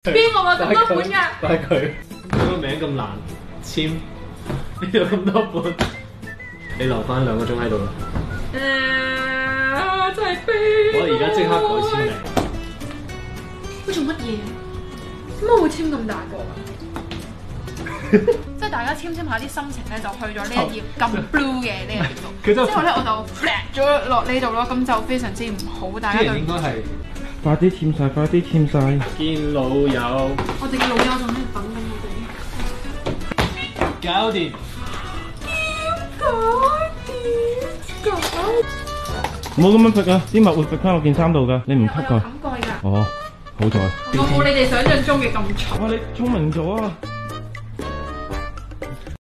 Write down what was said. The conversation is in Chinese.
邊個話咁多本㗎？但係佢佢個名咁難簽，呢度咁多本，你留翻兩個鐘喺度啦。誒，真係悲。我而家即刻改簽名。佢做乜嘢？點解會簽咁大個㗎？即係大家簽簽下啲心情咧，就去咗呢一頁咁 blue 嘅呢個頁度。之後咧，我就 flat 咗落呢度咯，咁就非常之唔好。大家對啲人應該係快啲簽晒，快啲簽晒。見老友，我哋嘅老友仲喺度等緊我哋。搞掂。唔好咁樣食啊！啲物會揈翻我件衫度㗎，你唔吸㗎。我有冚蓋㗎，哦，好在。我冇你哋想象中嘅咁重。哇！你聰明咗啊！